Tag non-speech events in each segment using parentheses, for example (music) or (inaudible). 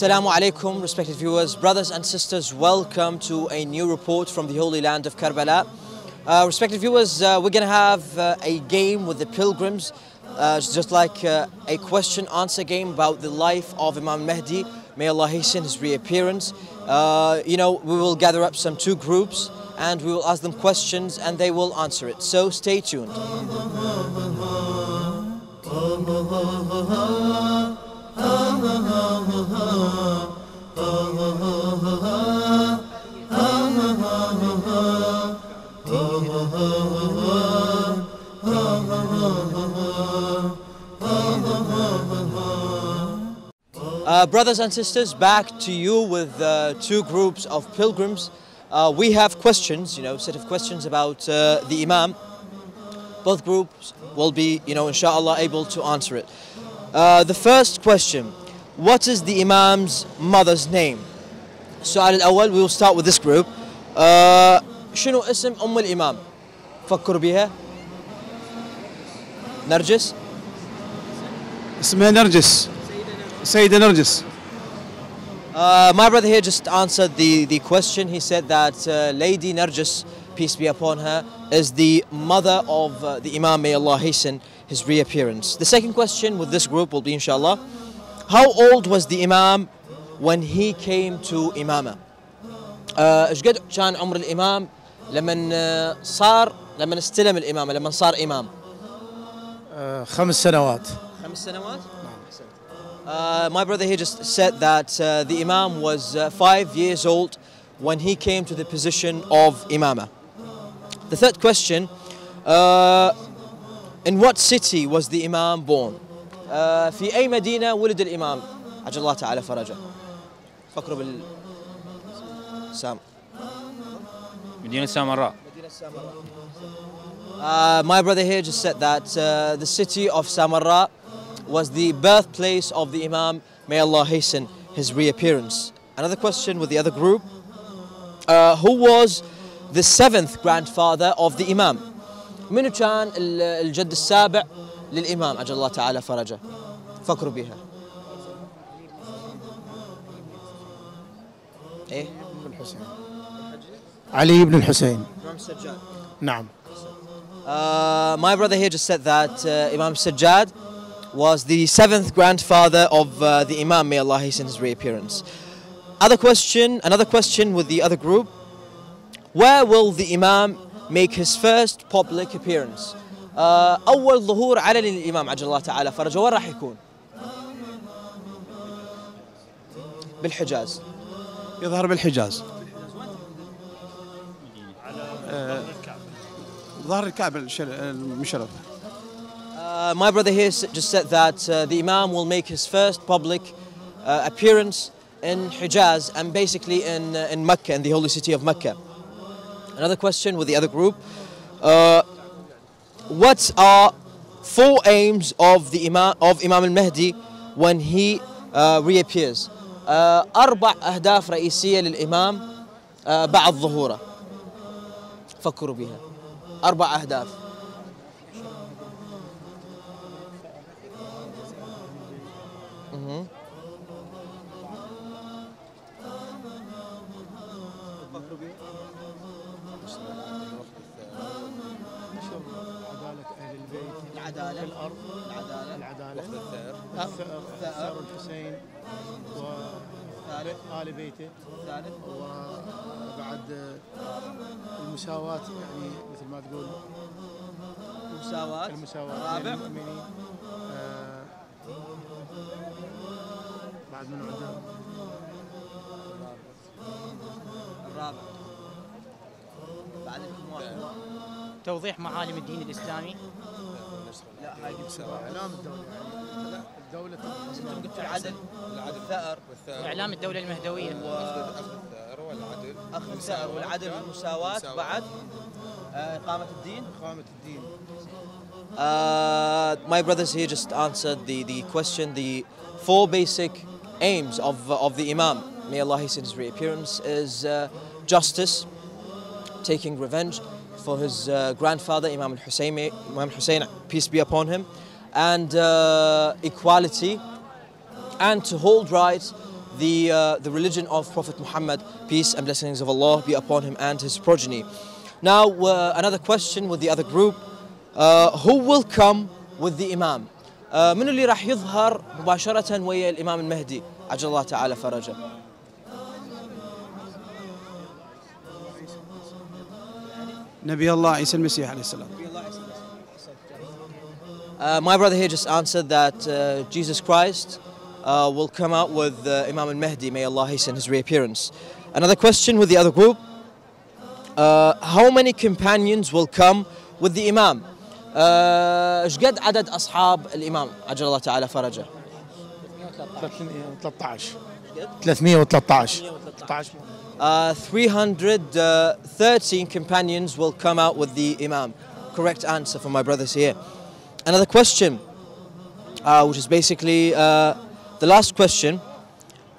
Assalamu alaikum, respected viewers, brothers and sisters. Welcome to a new report from the Holy Land of Karbala. Uh, respected viewers, uh, we're going to have uh, a game with the pilgrims, uh, just like uh, a question answer game about the life of Imam Mahdi. May Allah hasten his reappearance. Uh, you know, we will gather up some two groups and we will ask them questions and they will answer it. So stay tuned. (laughs) (laughs) Uh, brothers and sisters, back to you with uh, two groups of pilgrims. Uh, we have questions, you know, set of questions about uh, the Imam. Both groups will be, you know, inshallah, able to answer it. Uh, the first question What is the Imam's mother's name? السؤال الأول we will start with this group. Uh, شنو اسم أم الإمام؟ فكروا بها. نرجس؟ اسمها نرجس سيدة نرجس Uh, my brother here just answered the, the question. He said that uh, Lady Narjis, peace be upon her, is the mother of uh, the Imam. May Allah hasten his reappearance. The second question with this group will be, inshallah, how old was the Imam when he came to Imamah? Uh, ايش قد كان عمر الإمام لما uh, صار لما استلم الإمامة لما صار إمام؟ آه، خمس سنوات خمس سنوات؟ Uh, my brother here just said that uh, the Imam was uh, five years old when he came to the position of Imamah. The third question uh, In what city was the Imam born? Uh, في أي مدينة ولد الإمام؟ عجل الله تعالى فرجه. فكروا بال سام. مدينة سامراء Uh, my brother here just said that uh, the city of Samarra was the birthplace of the Imam. May Allah hasten his reappearance. Another question with the other group. Uh, who was the seventh grandfather of the Imam? منو كان ال- الجد السابع للإمام عجل الله تعالى فرجه فكروا بها إيه علي بن الحسين نعم Uh, my brother here just said that uh, Imam Sajjad was the seventh grandfather of uh, the Imam. May Allah hasten his reappearance. Other question, another question with the other group. Where will the Imam make his first public appearance? Uh, أول ظهور علني للإمام عجل الله تعالى فرجه وين راح يكون؟ بالحجاز. يظهر بالحجاز آه، ظهر الكعبة الشر- المشرف Uh, my brother here just said that uh, the Imam will make his first public uh, appearance in Hijaz and basically in, uh, in Mecca, in the holy city of Mecca. Another question with the other group. Uh, what are four aims of the Imam of Imam al-Mahdi when he uh, reappears? Uh, أربع أهداف رئيسية للإمام uh, بعد ظهوره. فكروا بها. أربع أهداف. عدالة العدالة. في الأرض العدالة. العدالة الثأر. الثأر ثأر الحسين وآل بيته الثالث. وبعد المساواة يعني مثل ما تقول المساواة. المساواة بين الرابع. المؤمنين آه، بعد من عندهم الرابع. بعد. توضيح معالم الدين الإسلامي لا هاي إعلام الدولة يعني لا الدولة قلت العدل الثأر إعلام الدولة المهدوية اخذ الثأر اخذ الثأر والعدل والمساواة بعد آه، إقامة الدين إقامة الدين Uh, my brothers here just answered the, the question. The four basic aims of, of the Imam, may Allah hasten his reappearance, is uh, justice, taking revenge for his uh, grandfather, Imam al-Hussein, Imam al-Hussein, peace be upon him, and uh, equality, and to hold right the, uh, the religion of Prophet Muhammad, peace and blessings of Allah be upon him and his progeny. Now, uh, another question with the other group. Uh, who will come with the Imam? Uh, من اللي راح يظهر مباشرة ويا الإمام المهدي عجل الله تعالى فرجه نبي الله عيسى المسيح عليه السلام Uh, my brother here just answered that uh, Jesus Christ uh, will come out with uh, Imam al-Mahdi, may Allah hasten his reappearance. Another question with the other group. Uh, how many companions will come with the Imam? Uh, ايش قد عدد أصحاب الإمام عجل الله تعالى فرجه 313 313 13 Uh, 313 companions will come out with the Imam. Correct answer for my brothers here. Another question, uh, which is basically uh, the last question.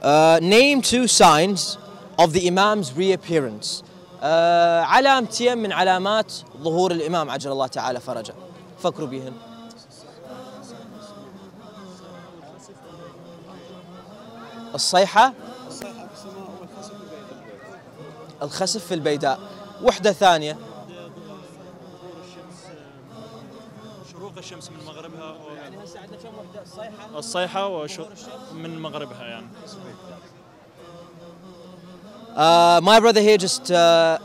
Uh, name two signs of the Imam's reappearance. Uh, علامتين من علامات ظهور الإمام عجل الله تعالى فرجه. فكروا بهن. الصيحة الخسف في البيداء وحدة ثانية شروق الشمس من مغربها يعني هسه عندنا كم وحدة الصيحة الصيحة وشو من مغربها يعني Uh, my brother here just uh,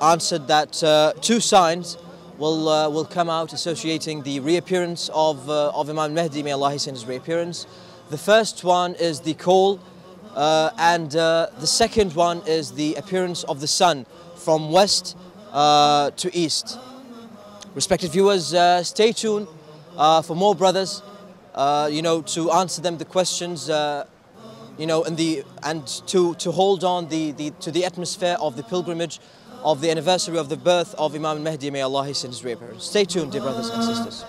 answered that uh, two signs will uh, will come out associating the reappearance of uh, of Imam Mahdi. May Allah hasten his reappearance. The first one is the call, uh, and uh, the second one is the appearance of the sun from west uh, to east. Respected viewers, uh, stay tuned uh, for more brothers. Uh, you know to answer them the questions. You know, and the and to to hold on the, the to the atmosphere of the pilgrimage of the anniversary of the birth of Imam al-Mahdi. May Allah hasten his reappearance. Stay tuned, dear brothers and sisters.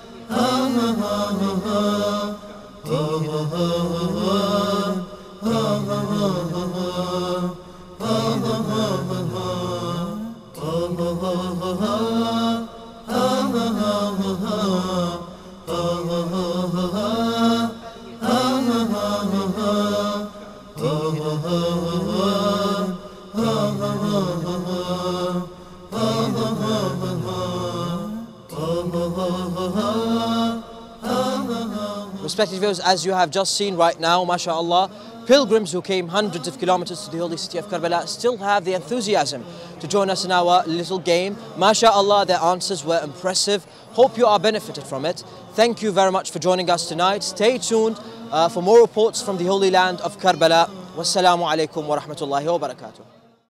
Respected viewers, as you have just seen right now, mashallah, pilgrims who came hundreds of kilometers to the holy city of Karbala still have the enthusiasm to join us in our little game. Mashallah, their answers were impressive. Hope you are benefited from it. Thank you very much for joining us tonight. Stay tuned uh, for more reports from the holy land of Karbala. Wassalamu alaikum wa rahmatullahi wa barakatuh.